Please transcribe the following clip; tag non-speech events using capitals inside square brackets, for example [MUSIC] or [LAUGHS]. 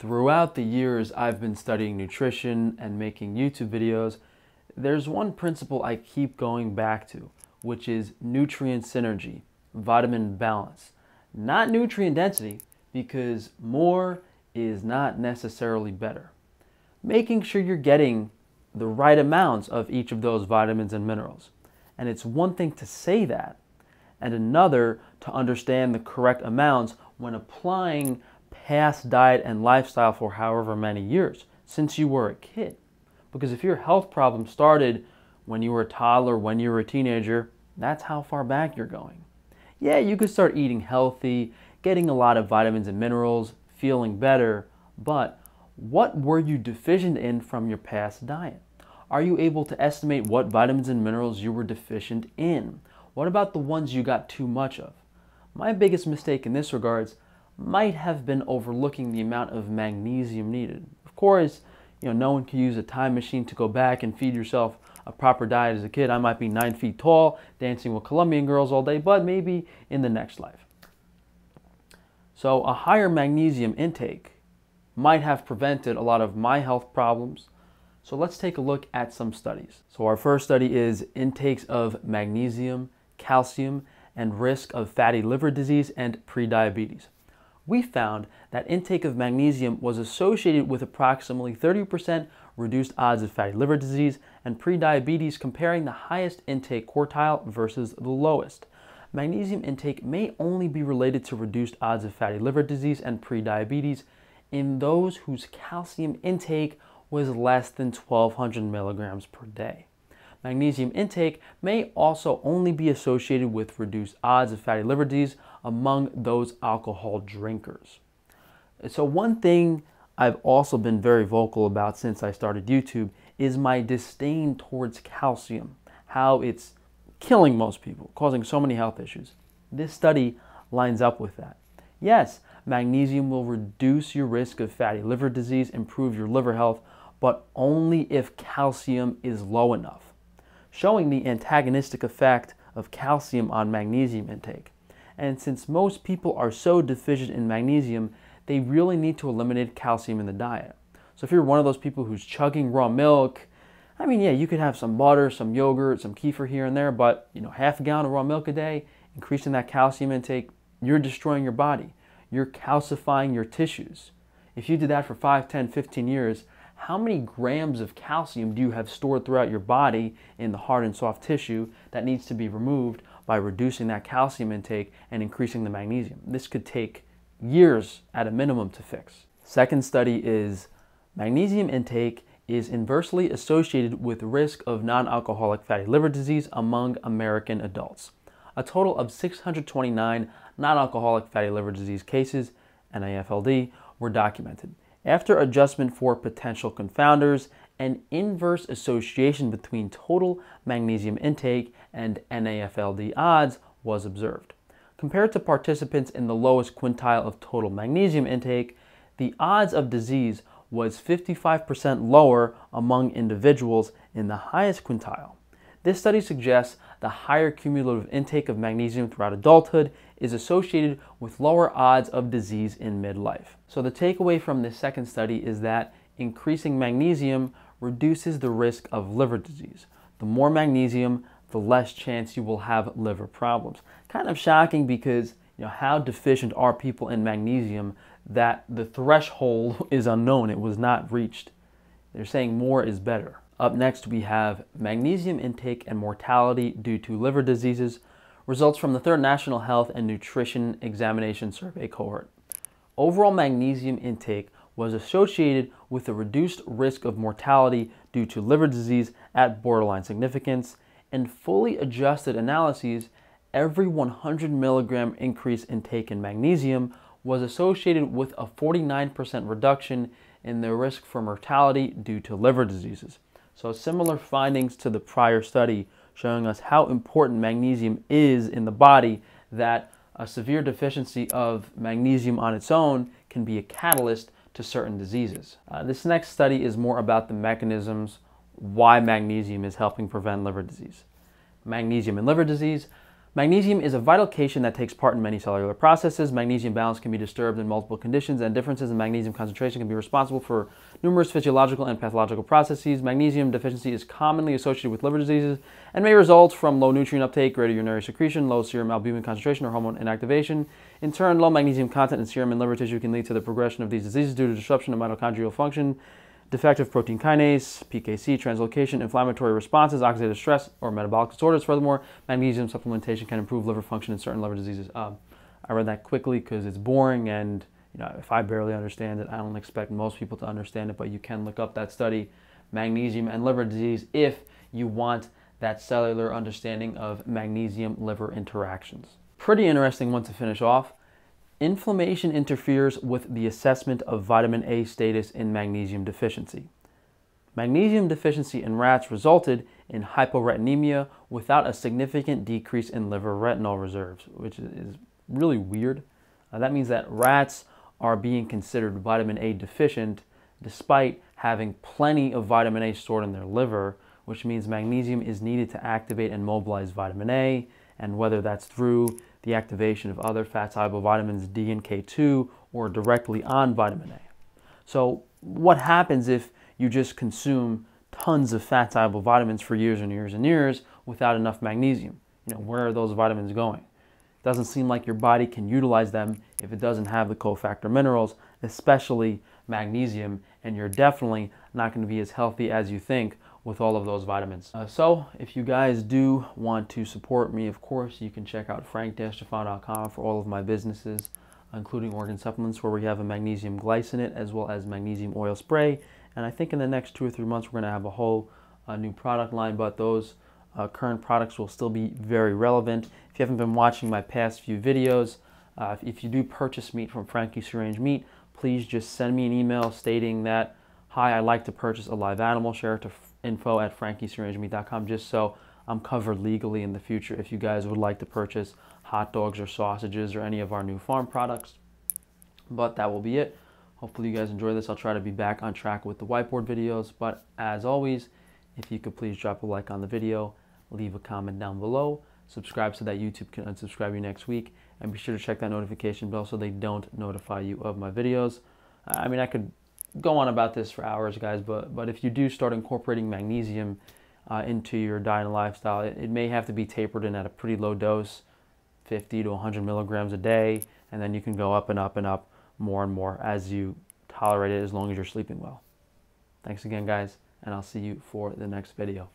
Throughout the years I've been studying nutrition and making YouTube videos, there's one principle I keep going back to, which is nutrient synergy, vitamin balance. Not nutrient density, because more is not necessarily better. Making sure you're getting the right amounts of each of those vitamins and minerals. And it's one thing to say that, and another to understand the correct amounts when applying past diet and lifestyle for however many years since you were a kid. Because if your health problem started when you were a toddler, when you were a teenager, that's how far back you're going. Yeah, you could start eating healthy, getting a lot of vitamins and minerals, feeling better, but what were you deficient in from your past diet? Are you able to estimate what vitamins and minerals you were deficient in? What about the ones you got too much of? My biggest mistake in this regards might have been overlooking the amount of magnesium needed. Of course, you know, no one can use a time machine to go back and feed yourself a proper diet as a kid. I might be nine feet tall, dancing with Colombian girls all day, but maybe in the next life. So a higher magnesium intake might have prevented a lot of my health problems. So let's take a look at some studies. So our first study is intakes of magnesium, calcium, and risk of fatty liver disease and prediabetes we found that intake of magnesium was associated with approximately 30% reduced odds of fatty liver disease and prediabetes comparing the highest intake quartile versus the lowest. Magnesium intake may only be related to reduced odds of fatty liver disease and prediabetes in those whose calcium intake was less than 1200 milligrams per day. Magnesium intake may also only be associated with reduced odds of fatty liver disease among those alcohol drinkers. So, one thing I've also been very vocal about since I started YouTube is my disdain towards calcium, how it's killing most people, causing so many health issues. This study lines up with that. Yes, magnesium will reduce your risk of fatty liver disease, improve your liver health, but only if calcium is low enough showing the antagonistic effect of calcium on magnesium intake. And since most people are so deficient in magnesium, they really need to eliminate calcium in the diet. So if you're one of those people who's chugging raw milk, I mean, yeah, you could have some butter, some yogurt, some kefir here and there, but you know, half a gallon of raw milk a day, increasing that calcium intake, you're destroying your body. You're calcifying your tissues. If you did that for 5, 10, 15 years, how many grams of calcium do you have stored throughout your body in the hard and soft tissue that needs to be removed by reducing that calcium intake and increasing the magnesium? This could take years at a minimum to fix. Second study is magnesium intake is inversely associated with risk of non-alcoholic fatty liver disease among American adults. A total of 629 non-alcoholic fatty liver disease cases, NAFLD, were documented. After adjustment for potential confounders, an inverse association between total magnesium intake and NAFLD odds was observed. Compared to participants in the lowest quintile of total magnesium intake, the odds of disease was 55% lower among individuals in the highest quintile. This study suggests the higher cumulative intake of magnesium throughout adulthood is associated with lower odds of disease in midlife. So the takeaway from this second study is that increasing magnesium reduces the risk of liver disease. The more magnesium, the less chance you will have liver problems. Kind of shocking because you know how deficient are people in magnesium that the threshold [LAUGHS] is unknown. It was not reached. They're saying more is better. Up next, we have magnesium intake and mortality due to liver diseases, results from the third National Health and Nutrition Examination Survey cohort. Overall magnesium intake was associated with a reduced risk of mortality due to liver disease at borderline significance. In fully adjusted analyses, every 100 milligram increase in taken magnesium was associated with a 49% reduction in the risk for mortality due to liver diseases. So similar findings to the prior study showing us how important magnesium is in the body that a severe deficiency of magnesium on its own can be a catalyst to certain diseases. Uh, this next study is more about the mechanisms why magnesium is helping prevent liver disease. Magnesium in liver disease. Magnesium is a vital cation that takes part in many cellular processes. Magnesium balance can be disturbed in multiple conditions, and differences in magnesium concentration can be responsible for numerous physiological and pathological processes. Magnesium deficiency is commonly associated with liver diseases and may result from low nutrient uptake, greater urinary secretion, low serum albumin concentration, or hormone inactivation. In turn, low magnesium content in serum and liver tissue can lead to the progression of these diseases due to disruption of mitochondrial function defective protein kinase, PKC, translocation, inflammatory responses, oxidative stress, or metabolic disorders. Furthermore, magnesium supplementation can improve liver function in certain liver diseases. Um, I read that quickly because it's boring and you know if I barely understand it, I don't expect most people to understand it, but you can look up that study, magnesium and liver disease, if you want that cellular understanding of magnesium liver interactions. Pretty interesting one to finish off. Inflammation interferes with the assessment of vitamin A status in magnesium deficiency. Magnesium deficiency in rats resulted in hyporetinemia without a significant decrease in liver retinol reserves, which is really weird. Uh, that means that rats are being considered vitamin A deficient despite having plenty of vitamin A stored in their liver, which means magnesium is needed to activate and mobilize vitamin A, and whether that's through the activation of other fat soluble vitamins D and K2 or directly on vitamin A. So, what happens if you just consume tons of fat soluble vitamins for years and years and years without enough magnesium? You know, where are those vitamins going? It doesn't seem like your body can utilize them if it doesn't have the cofactor minerals, especially magnesium, and you're definitely not going to be as healthy as you think with all of those vitamins. Uh, so if you guys do want to support me, of course, you can check out frank-tufano.com for all of my businesses, including organ supplements where we have a magnesium glycinate as well as magnesium oil spray. And I think in the next two or three months, we're going to have a whole uh, new product line, but those uh, current products will still be very relevant. If you haven't been watching my past few videos, uh, if, if you do purchase meat from Frankie's Free Meat, please just send me an email stating that, hi, I'd like to purchase a live animal, share to info at frankiesfreerangemeat.com just so I'm covered legally in the future if you guys would like to purchase hot dogs or sausages or any of our new farm products. But that will be it. Hopefully you guys enjoy this. I'll try to be back on track with the whiteboard videos. But as always, if you could please drop a like on the video, leave a comment down below, subscribe so that YouTube can unsubscribe you next week, and be sure to check that notification bell so they don't notify you of my videos. I mean, I could go on about this for hours, guys, but, but if you do start incorporating magnesium uh, into your diet and lifestyle, it, it may have to be tapered in at a pretty low dose, 50 to 100 milligrams a day, and then you can go up and up and up more and more as you tolerate it as long as you're sleeping well. Thanks again, guys, and I'll see you for the next video.